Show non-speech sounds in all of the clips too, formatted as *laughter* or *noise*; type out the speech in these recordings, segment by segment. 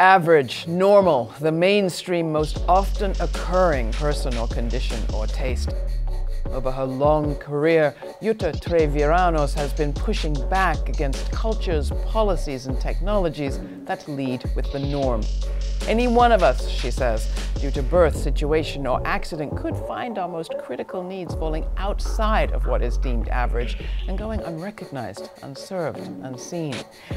Average, normal, the mainstream, most often occurring person or condition or taste. Over her long career, Jutta Treviranus has been pushing back against cultures, policies, and technologies that lead with the norm. Any one of us, she says, due to birth, situation, or accident, could find our most critical needs falling outside of what is deemed average and going unrecognized, unserved, unseen.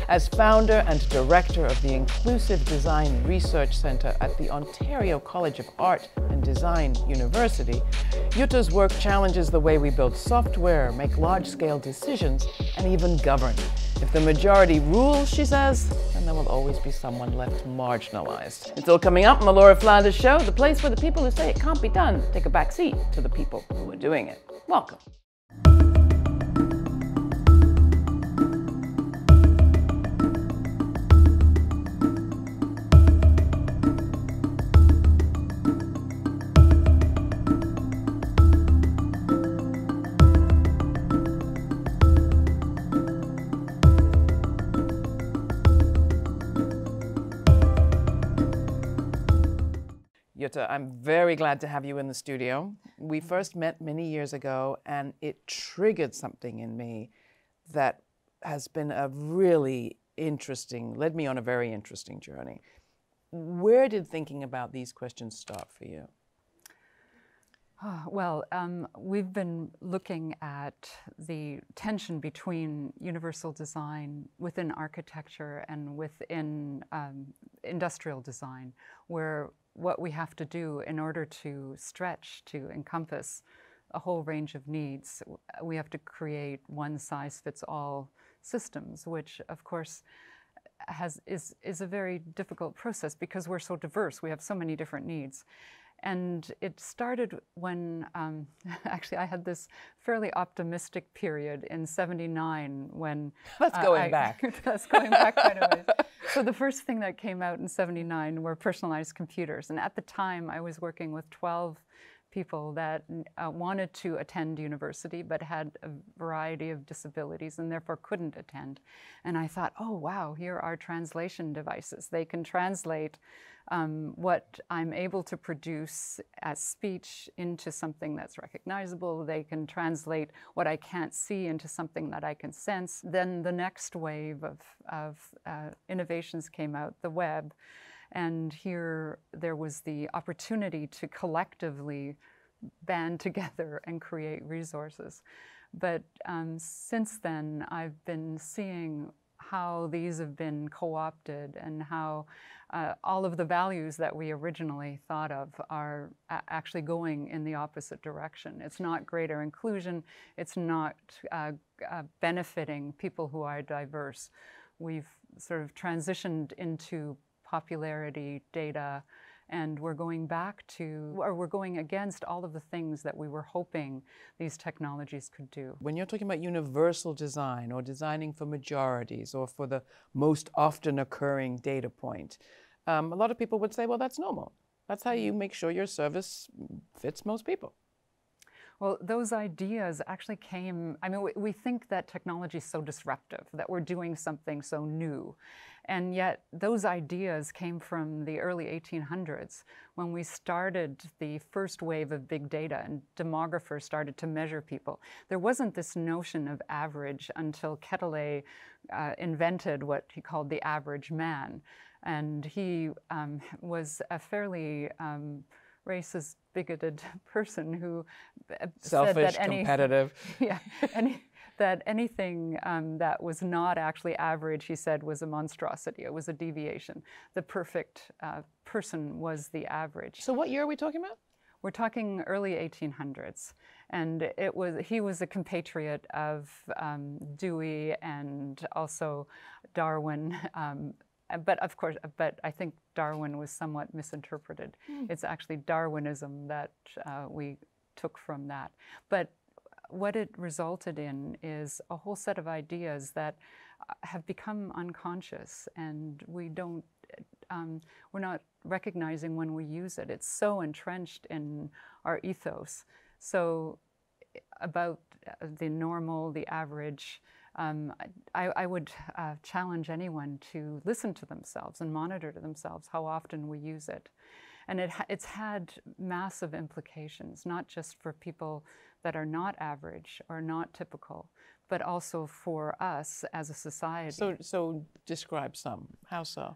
As founder and director of the Inclusive Design Research Center at the Ontario College of Art and Design University, Jutta's work challenges the way we build software, make large-scale decisions, and even govern. If the majority rules, she says, then there will always be someone left marginalized. It's all coming up on the Laura Flanders Show, the place where the people who say it can't be done take a back seat to the people who are doing it. Welcome. I'm very glad to have you in the studio. We first met many years ago, and it triggered something in me that has been a really interesting, led me on a very interesting journey. Where did thinking about these questions start for you? Oh, well, um, we've been looking at the tension between universal design within architecture and within um, industrial design, where what we have to do in order to stretch, to encompass a whole range of needs, we have to create one size fits all systems, which of course has is is a very difficult process because we're so diverse. We have so many different needs. And it started when, um, *laughs* actually, I had this fairly optimistic period in 79 when. That's uh, going I, back. *laughs* that's going back quite a ways. So the first thing that came out in 79 were personalized computers. And at the time, I was working with 12 people that uh, wanted to attend university but had a variety of disabilities and therefore couldn't attend. And I thought, oh, wow, here are translation devices. They can translate um, what I'm able to produce as speech into something that's recognizable. They can translate what I can't see into something that I can sense. Then the next wave of, of uh, innovations came out, the web. And here there was the opportunity to collectively band *laughs* together and create resources. But um, since then, I've been seeing how these have been co-opted and how uh, all of the values that we originally thought of are actually going in the opposite direction. It's not greater inclusion. It's not uh, uh, benefiting people who are diverse. We've sort of transitioned into popularity data and we're going back to, or we're going against all of the things that we were hoping these technologies could do. When you're talking about universal design or designing for majorities or for the most often occurring data point, um, a lot of people would say, well, that's normal. That's how you make sure your service fits most people. Well, those ideas actually came, I mean, we, we, think that technology is so disruptive, that we're doing something so new. And yet those ideas came from the early 1800s when we started the first wave of big data and demographers started to measure people. There wasn't this notion of average until Quetelet uh, invented what he called the average man. And he um, was a fairly um, racist, bigoted *laughs* person who uh, selfish, said that any, competitive. *laughs* Yeah, any, that anything um, that was not actually average, he said, was a monstrosity. It was a deviation. The perfect uh, person was the average. So, what year are we talking about? We're talking early 1800s, and it was he was a compatriot of um, Dewey and also Darwin. *laughs* Um, but of course, but I think Darwin was somewhat misinterpreted. Mm. It's actually Darwinism that uh, we took from that. But what it resulted in is a whole set of ideas that uh, have become unconscious and we don't um, we're not recognizing when we use it it's so entrenched in our ethos so about uh, the normal the average Um, I, I, would uh, challenge anyone to listen to themselves and monitor to themselves how often we use it. And it ha it's had massive implications, not just for people that are not average or not typical, but also for us as a society. So, so describe some. How so?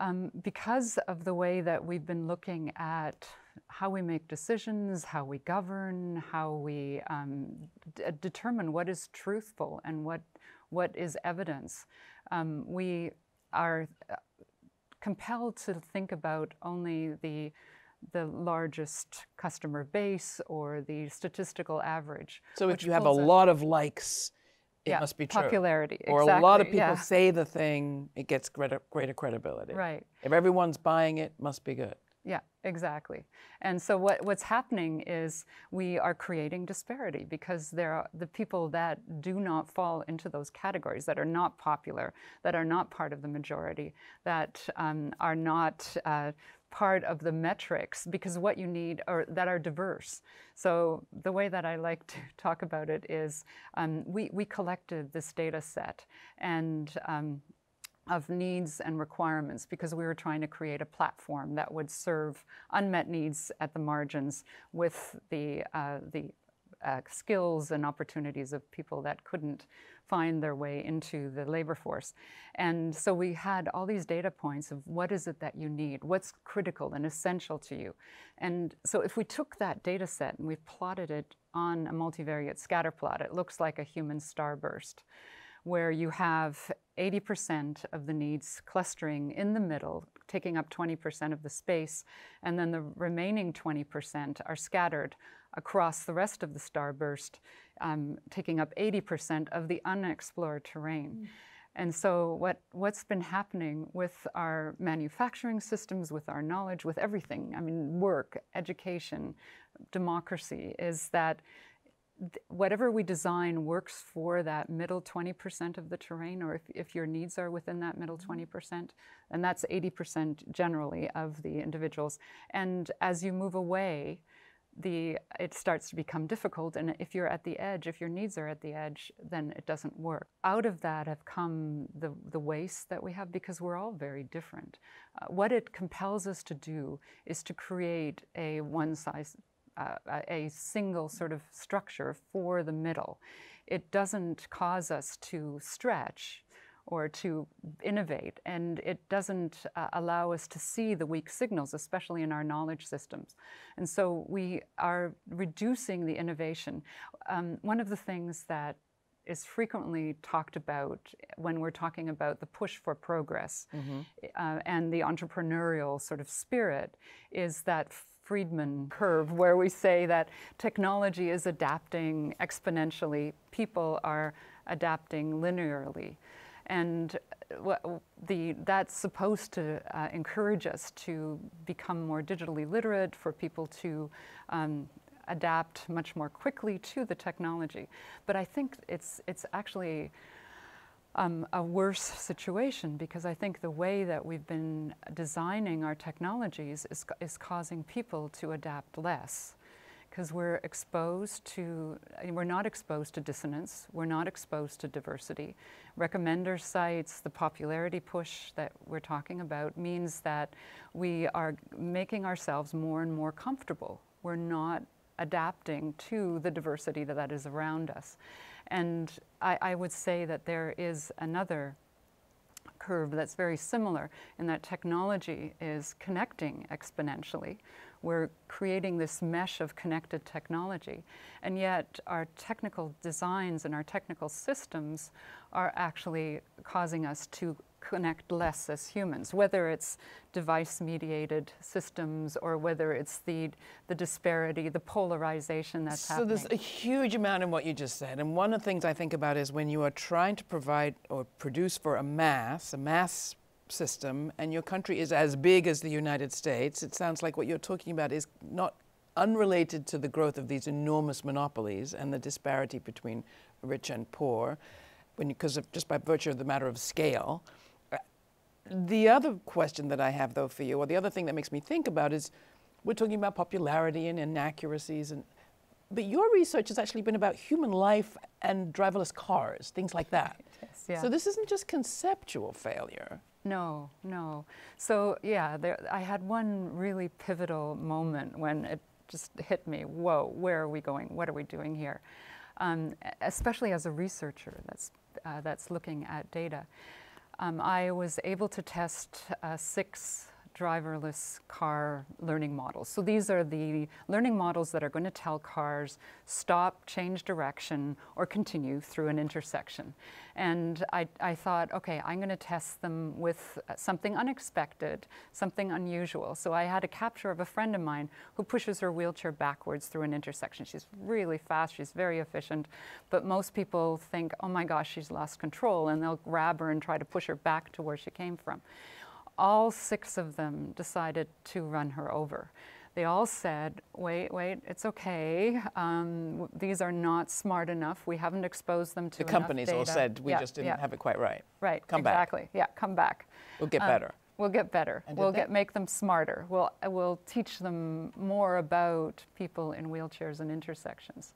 Um, because of the way that we've been looking at how we make decisions, how we govern, how we um, determine what is truthful and what what is evidence, um, we are uh, compelled to think about only the the largest customer base or the statistical average. So if you have a lot of likes, it yeah, must be true. Popularity, Or exactly, a lot of people yeah. say the thing, it gets greater, greater credibility. Right. If everyone's buying it, must be good. Yeah, exactly. And so what, what's happening is we are creating disparity because there are the people that do not fall into those categories, that are not popular, that are not part of the majority, that um, are not uh, part of the metrics because what you need are that are diverse. So the way that I like to *laughs* talk about it is um, we, we collected this data set and um, of needs and requirements because we were trying to create a platform that would serve unmet needs at the margins with the, uh, the uh, skills and opportunities of people that couldn't find their way into the labor force. And so we had all these data points of what is it that you need, what's critical and essential to you. And so if we took that data set and we plotted it on a multivariate scatter plot, it looks like a human starburst where you have 80% of the needs clustering in the middle, taking up 20% of the space, and then the remaining 20% are scattered across the rest of the starburst, um, taking up 80% of the unexplored terrain. Mm. And so what, what's been happening with our manufacturing systems, with our knowledge, with everything, I mean, work, education, democracy, is that whatever we design works for that middle 20% of the terrain, or if, if your needs are within that middle 20%, mm-hmm. and that's 80% generally of the individuals. And as you move away, the, it starts to become difficult. And if you're at the edge, if your needs are at the edge, then it doesn't work. Out of that have come the, the waste that we have because we're all very different. Uh, what it compels us to do is to create a one size uh, a single sort of structure for the middle. It doesn't cause us to stretch or to innovate, and it doesn't uh, allow us to see the weak signals, especially in our knowledge systems. And so we are reducing the innovation. Um, one of the things that is frequently talked about when we're talking about the push for progress mm-hmm. uh, and the entrepreneurial sort of spirit is that Friedman curve, where we say that technology is adapting exponentially, people are adapting linearly. And the, that's supposed to uh, encourage us to become more digitally literate, for people to um, adapt much more quickly to the technology. But I think it's, it's actually um, a worse situation because I think the way that we've been designing our technologies is, is causing people to adapt less because we're exposed to, we're not exposed to dissonance, we're not exposed to diversity. Recommender sites, the popularity push that we're talking about means that we are making ourselves more and more comfortable. We're not adapting to the diversity that, that is around us. And I, I would say that there is another curve that's very similar in that technology is connecting exponentially. We're creating this mesh of connected technology, and yet our technical designs and our technical systems are actually causing us to connect less as humans, whether it's device-mediated systems or whether it's the, the disparity, the polarization that's so happening. So there's a huge amount in what you just said. And one of the things I think about is when you are trying to provide or produce for a mass, a mass system, and your country is as big as the United States, it sounds like what you're talking about is not unrelated to the growth of these enormous monopolies and the disparity between rich and poor, when because just by virtue of the matter of scale. The other question that I have, though, for you, or the other thing that makes me think about is we're talking about popularity and inaccuracies. And but your research has actually been about human life and driverless cars, things like that. *laughs* Yes, yeah. So this isn't just conceptual failure. No, no. So yeah, there, I had one really pivotal moment when it just hit me. Whoa, where are we going? What are we doing here? Um, especially as a researcher that's uh, that's looking at data. Um, I was able to test uh, six driverless car learning models. So these are the learning models that are going to tell cars stop, change direction, or continue through an intersection. And I, I thought, okay, I'm going to test them with something unexpected, something unusual. So I had a capture of a friend of mine who pushes her wheelchair backwards through an intersection. She's really fast, she's very efficient, but most people think, oh my gosh, she's lost control, and they'll grab her and try to push her back to where she came from all six of them decided to run her over. They all said, wait, wait, it's okay. Um, these are not smart enough. We haven't exposed them to The companies all said, we yeah, just didn't yeah. have it quite right. Right, Come exactly. back. Yeah, come back. We'll get Um, better. We'll get better. And We'll get make them smarter. We'll we'll teach them more about people in wheelchairs and intersections.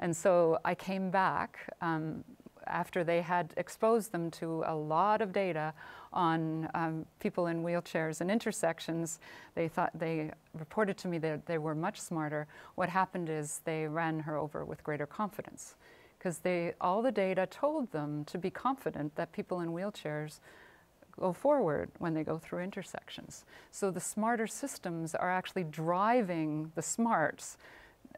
And so I came back um, after they had exposed them to a lot of data on um, people in wheelchairs and intersections. They thought they reported to me that they were much smarter. What happened is they ran her over with greater confidence because they all the data told them to be confident that people in wheelchairs go forward when they go through intersections. So the smarter systems are actually driving the smarts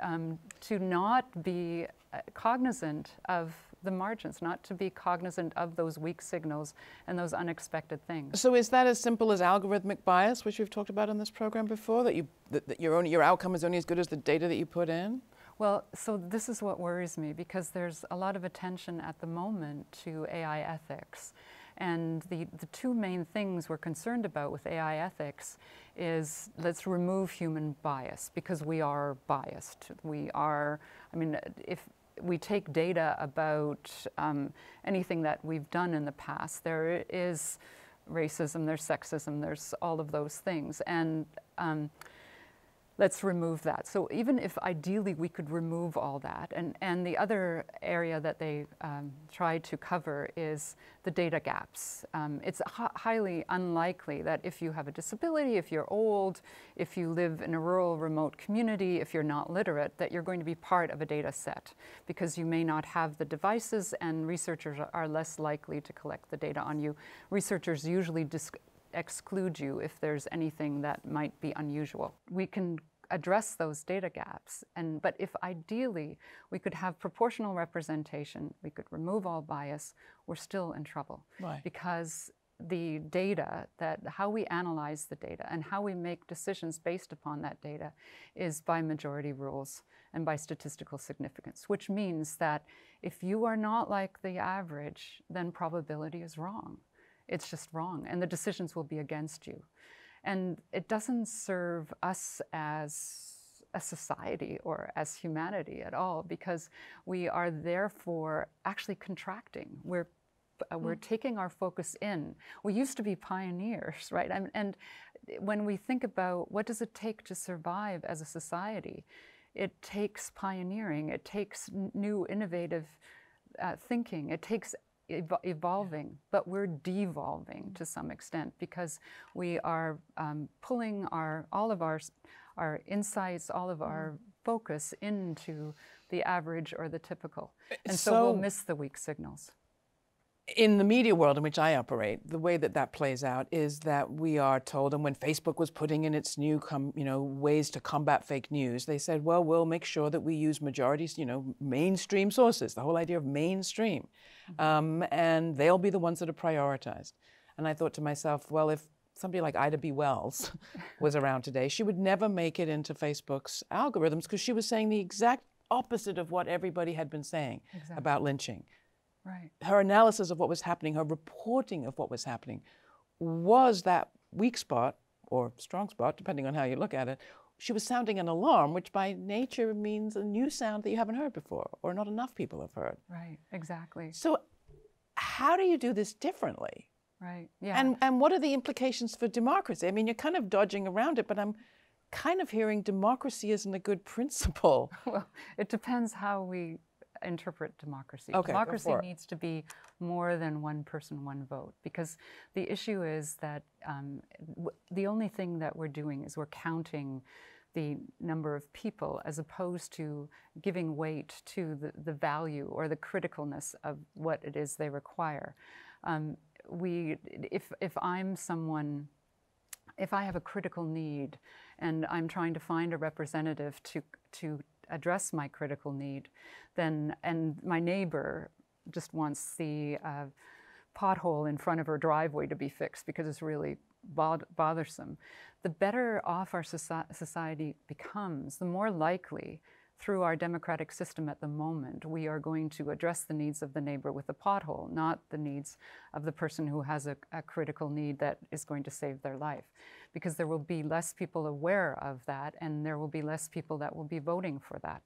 um, to not be uh, cognizant of the margins, not to be cognizant of those weak signals and those unexpected things. So is that as simple as algorithmic bias, which we've talked about in this program before, that, you, that, that your, own, your outcome is only as good as the data that you put in? Well, so this is what worries me because there's a lot of attention at the moment to AI ethics. And the, the two main things we're concerned about with AI ethics is let's remove human bias because we are biased. We are, I mean, if we take data about um, anything that we've done in the past, there is racism, there's sexism, there's all of those things. And um, let's remove that. So even if ideally we could remove all that, and, and the other area that they um, try to cover is the data gaps. Um, it's hi- highly unlikely that if you have a disability, if you're old, if you live in a rural, remote community, if you're not literate, that you're going to be part of a data set because you may not have the devices and researchers are- less likely to collect the data on you. Researchers usually exclude you if there's anything that might be unusual. We can address those data gaps and but if ideally we could have proportional representation, we could remove all bias, we're still in trouble. Why? Because the data that how we analyze the data and how we make decisions based upon that data is by majority rules and by statistical significance, which means that if you are not like the average, then probability is wrong. It's just wrong, and the decisions will be against you. And it doesn't serve us as a society or as humanity at all because we are therefore actually contracting. We're uh, we're taking our focus in. We used to be pioneers, *laughs* right? And, and when we think about what does it take to survive as a society, it takes pioneering. It takes new, innovative uh, thinking. It takes ev- evolving, but we're devolving to some extent because we are um, pulling our all of our our insights, all of our focus into the average or the typical, and so, we'll miss the weak signals. In the media world in which I operate, the way that that plays out is that we are told, and when Facebook was putting in its new, com, you know, ways to combat fake news, they said, well, we'll make sure that we use majorities, you know, mainstream sources. The whole idea of mainstream, um, and they'll be the ones that are prioritized. And I thought to myself, well, if somebody like Ida B. Wells *laughs* was around today, she would never make it into Facebook's algorithms because she was saying the exact opposite of what everybody had been saying about lynching Right. her analysis of what was happening, her reporting of what was happening, was that weak spot or strong spot, depending on how you look at it. She was sounding an alarm, which by nature means a new sound that you haven't heard before or not enough people have heard. Right. Exactly. So, how do you do this differently? Right. Yeah. And, and what are the implications for democracy? I mean, you're kind of dodging around it, but I'm kind of hearing democracy isn't a good *laughs* principle. Well, it depends how we interpret democracy. Okay, democracy needs to be more than one person, one vote, because the issue is that um, w- the only thing that we're doing is we're counting the number of people as opposed to giving weight to the, the value or the criticalness of what it is they require. Um, we, if, if I'm someone if I have a critical need and I'm trying to find a representative to, to address my critical need, then, and my neighbor just wants the uh, pothole in front of her driveway to be fixed because it's really bod- bothersome, the better off our soci- society becomes, the more likely through our democratic system at the moment, we are going to address the needs of the neighbor with the pothole, not the needs of the person who has a, a, critical need that is going to save their life. Because there will be less people aware of that, and there will be less people that will be voting for that.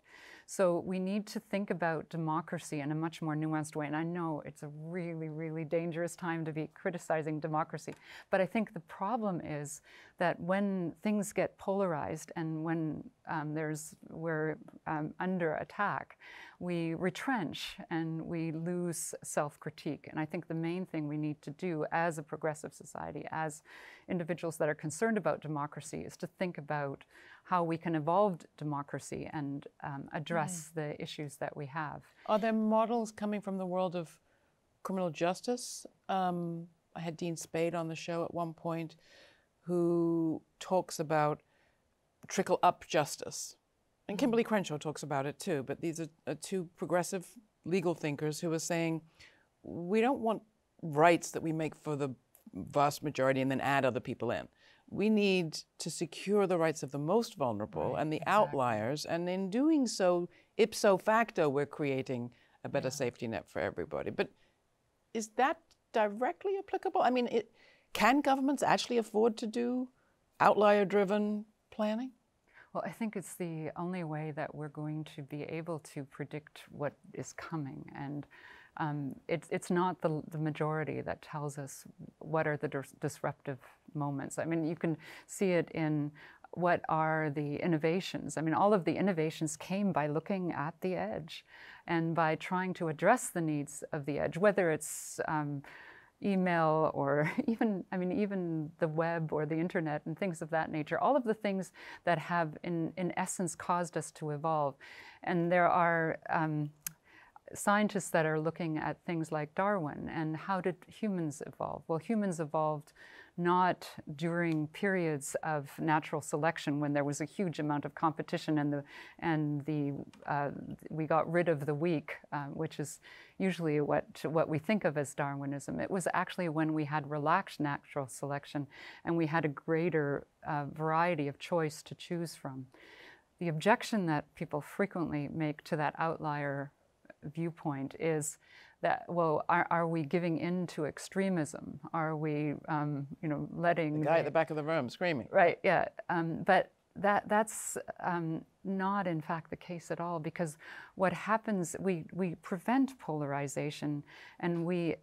So we need to think about democracy in a much more nuanced way. And I know it's a really, really dangerous time to be criticizing democracy. But I think the problem is that when things get polarized and when um, there's we're um, under attack, we retrench and we lose self-critique. And I think the main thing we need to do as a progressive society, as individuals that are concerned about democracy, is to think about how we can evolve democracy and um, address mm. the issues that we have. Are there models coming from the world of criminal justice? Um, I had Dean Spade on the show at one point who talks about trickle up justice. And Kimberlé. Crenshaw talks about it too, but these are, are two progressive legal thinkers who are saying we don't want rights that we make for the vast majority and then add other people in. We need to secure the rights of the most vulnerable right, and the exactly. outliers, and in doing so, ipso facto, we're creating a better yeah. safety net for everybody. But is that directly applicable? I mean, it, can governments actually afford to do outlier driven planning? Well, I think it's the only way that we're going to be able to predict what is coming. And um, it's, it's not the, the majority that tells us what are the dis disruptive moments. I mean, you can see it in what are the innovations. I mean, all of the innovations came by looking at the edge and by trying to address the needs of the edge, whether it's um, email or *laughs* even i mean even the web or the internet and things of that nature. All of the things that have in in essence caused us to evolve. And there are um, scientists that are looking at things like darwin and how did humans evolve? Well humans evolved not during periods of natural selection when there was a huge amount of competition and the and the uh, we got rid of the weak, uh, which is usually what what we think of as Darwinism. It was actually when we had relaxed natural selection and we had a greater uh, variety of choice to choose from. The objection that people frequently make to that outlier viewpoint is that well are, are we giving in to extremism? Are we um, you know letting the guy at the back of the room screaming. Right yeah um, but that that's um, not in fact the case at all because what happens we we prevent polarization and we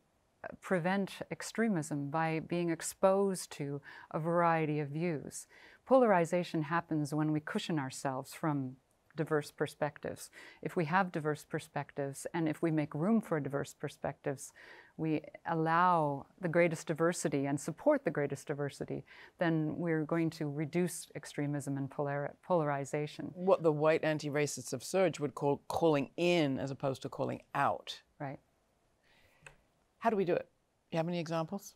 prevent extremism by being exposed to a variety of views. Polarization happens when we cushion ourselves from diverse perspectives. If we have diverse perspectives and if we make room for diverse perspectives, we allow the greatest diversity and support the greatest diversity, then we're going to reduce extremism and polar polarization. What the white anti racists of SURJ would call calling in as opposed to calling out. Right. How do we do it? You have any examples?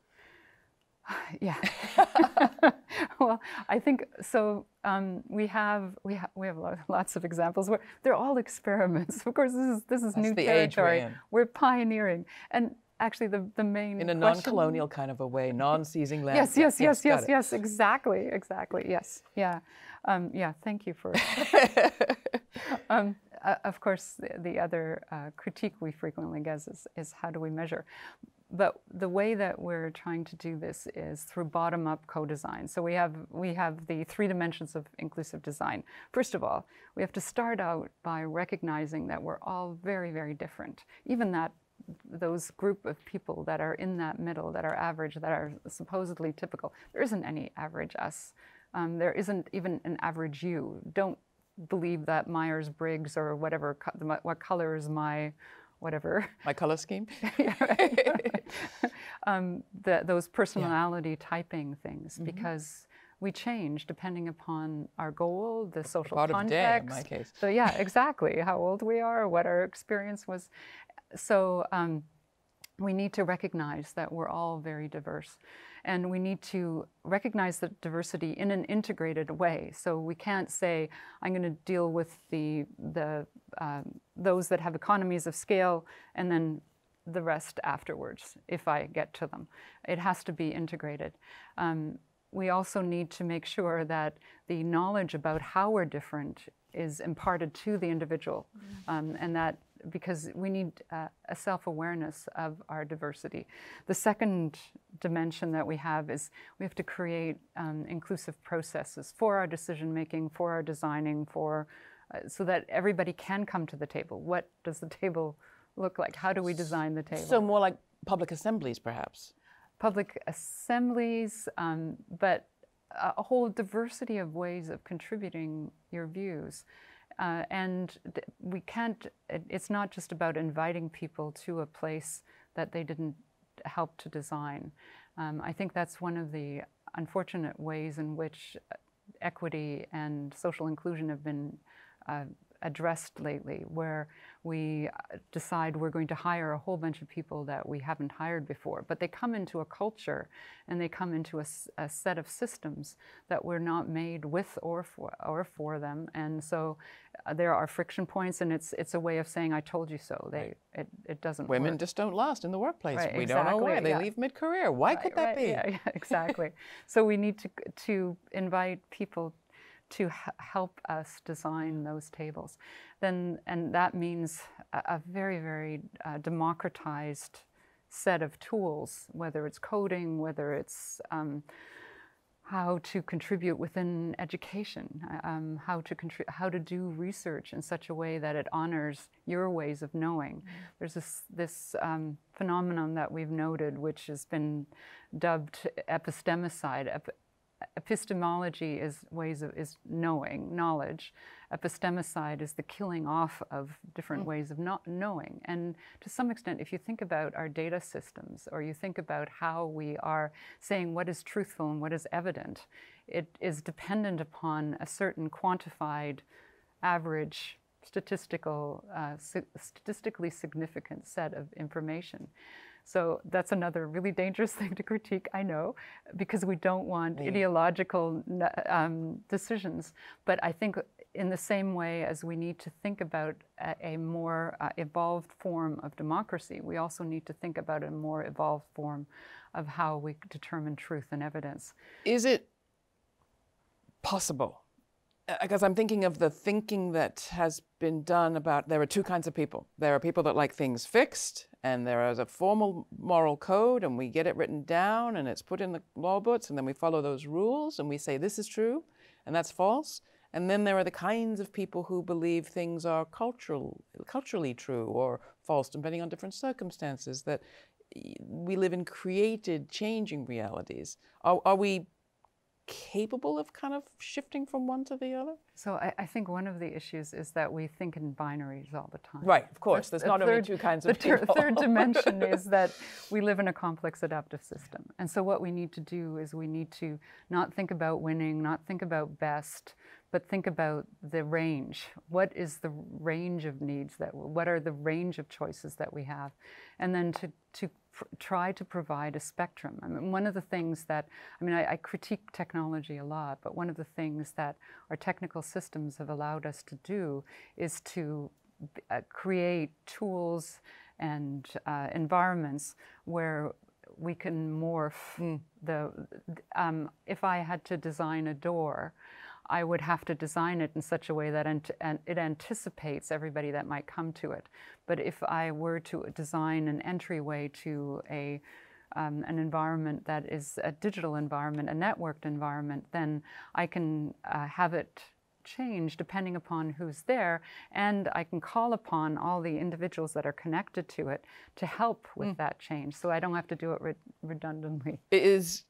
*sighs* yeah. *laughs* well, I think so. Um, we have we have we have lots of examples where they're all experiments. *laughs* Of course, this is this is That's new territory. We're, we're, pioneering, and actually, the the main in a non-colonial kind of a way, non-seizing land. Yes, yes, yes, yes, yes, yes, exactly, exactly. Yes, yeah, um, yeah. Thank you for. *laughs* um, uh, of course, the, the other uh, critique we frequently get is, is how do we measure? But the way that we're trying to do this is through bottom-up co-design. So we have we have the three dimensions of inclusive design. First of all, we have to start out by recognizing that we're all very, very different. Even that those group of people that are in that middle, that are average, that are supposedly typical. There isn't any average us Um, there isn't even an average you. Don't believe that Myers Briggs or whatever, co- what color is my whatever. *laughs* My color scheme? *laughs* *laughs* um, the, those personality yeah. typing things mm-hmm. because we change depending upon our goal, the social Part context. Of day, in my case. So yeah, exactly. How old we are, what our experience was. So um, we need to recognize that we're all very diverse. And we need to recognize the diversity in an integrated way. So we can't say, I'm going to deal with the, the, um, those that have economies of scale and then the rest afterwards if I get to them. It has to be integrated. Um, we also need to make sure that the knowledge about how we're different is imparted to the individual mm-hmm. um, and that because we need uh, a self-awareness of our diversity. The second dimension that we have is we have to create um, inclusive processes for our decision making, for our designing, for uh, so that everybody can come to the table. What does the table look like? How do we design the table? So more like public assemblies, perhaps. Public assemblies, um, but a whole diversity of ways of contributing your views. Uh, and we can't, it's not just about inviting people to a place that they didn't help to design. Um, I think that's one of the unfortunate ways in which equity and social inclusion have been uh, addressed lately, where we uh, decide we're going to hire a whole bunch of people that we haven't hired before. But they come into a culture and they come into a, a set of systems that were not made with or for, or for them. And so uh, there are friction points, and it's, it's a way of saying, I told you so. They, right. it, it doesn't Women work. just don't last in the workplace. Right, we exactly, don't know why. They yeah. leave mid career. Why right, could that be? Yeah, yeah, *laughs* exactly. so we need to, to invite people to help us design those tables. Then, and that means a, a very, very uh, democratized set of tools, whether it's coding, whether it's um, how to contribute within education, um, how to how to do research in such a way that it honors your ways of knowing. Mm-hmm. There's this this um, phenomenon that we've noted, which has been dubbed epistemicide. Ep- epistemology is ways of is knowing knowledge epistemicide is the killing off of different mm. ways of not knowing and to some extent if you think about our data systems or you think about how we are saying what is truthful and what is evident it is dependent upon a certain quantified average statistical uh, statistically significant set of information so that's another really dangerous *laughs* thing to critique, I know, because we don't want mm. ideological um, decisions. But I think in the same way as we need to think about a, more uh, evolved form of democracy, we also need to think about a more evolved form of how we determine truth and evidence. Is it possible because I'm thinking of the thinking that has been done about there are two kinds of people. There are people that like things fixed, and there is a formal moral code, and we get it written down, and it's put in the law books, and then we follow those rules, and we say this is true, and that's false. And then there are the kinds of people who believe things are cultural, culturally true or false, depending on different circumstances. That we live in created, changing realities. Are, are we capable of kind of shifting from one to the other? So I, I, think one of the issues is that we think in binaries all the time. Right, of course. There's not third, only two kinds of the people. The third dimension is *laughs* that we live in a complex adaptive system. And so what we need to do is we need to not think about winning, not think about best, but think about the range. What is the range of needs that, what are the range of choices that we have? And then to, to try to provide a spectrum. I mean, one of the things that, I mean, I, I, critique technology a lot, but one of the things that our technical systems have allowed us to do is to uh, create tools and uh, environments where we can morph mm. the, um, if I had to design a door, I would have to design it in such a way that it anticipates everybody that might come to it. But if I were to design an entryway to a um, an environment that is a digital environment, a networked environment, then I can uh, have it change depending upon who's there, and I can call upon all the individuals that are connected to it to help with mm. that change. So I don't have to do it re- redundantly. Is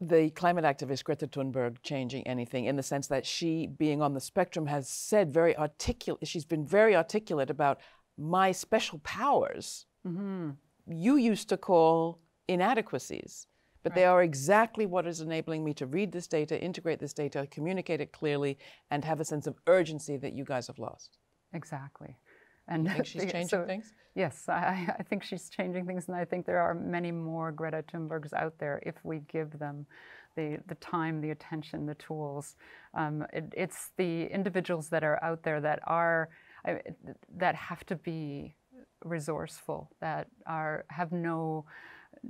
the climate activist Greta Thunberg changing anything in the sense that she, being on the spectrum, has said very articulate, she's been very articulate about my special powers. Mm-hmm. You used to call inadequacies, but right. they are exactly what is enabling me to read this data, integrate this data, communicate it clearly, and have a sense of urgency that you guys have lost. Exactly. And you think *laughs* she's changing so, things? Yes, I, I, think she's changing things, and I think there are many more Greta Thunbergs out there if we give them the, the time, the attention, the tools. Um, it, it's the individuals that are out there that are that have to be resourceful, that are have no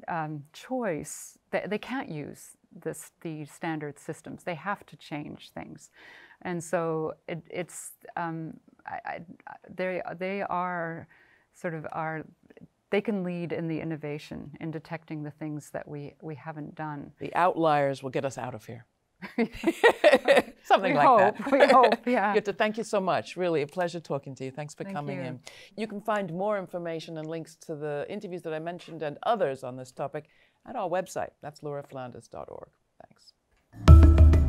um, choice. They, they can't use this, the standard systems. They have to change things, and so it, it's um, I, I, they they are sort of are they can lead in the innovation in detecting the things that we we haven't done. The outliers will get us out of here. *laughs* Something we like hope, that. We hope, *laughs* yeah. To thank you so much. Really a pleasure talking to you. Thanks for thank coming you. in. You can find more information and links to the interviews that I mentioned and others on this topic at our website. That's lauraflanders.org. Thanks.